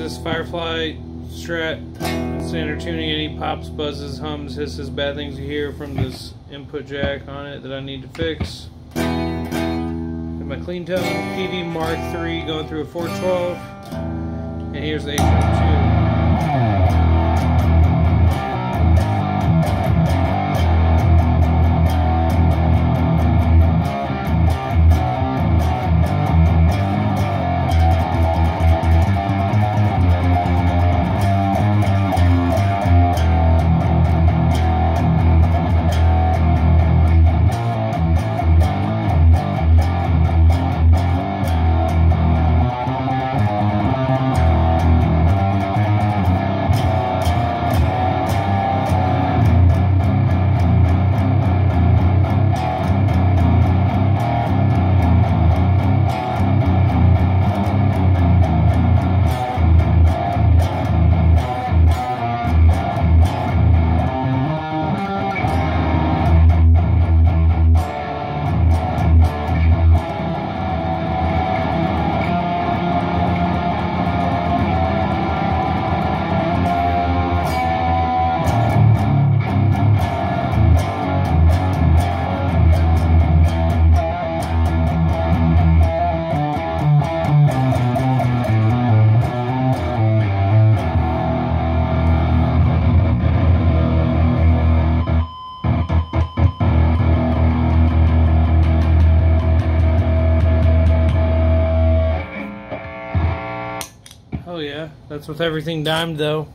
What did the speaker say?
this Firefly Strat standard tuning. Any pops, buzzes, hums, hisses, bad things you hear from this input jack on it that I need to fix. And my clean tone PV Mark III going through a 412. And here's the HM2. Oh yeah, that's with everything dimed though.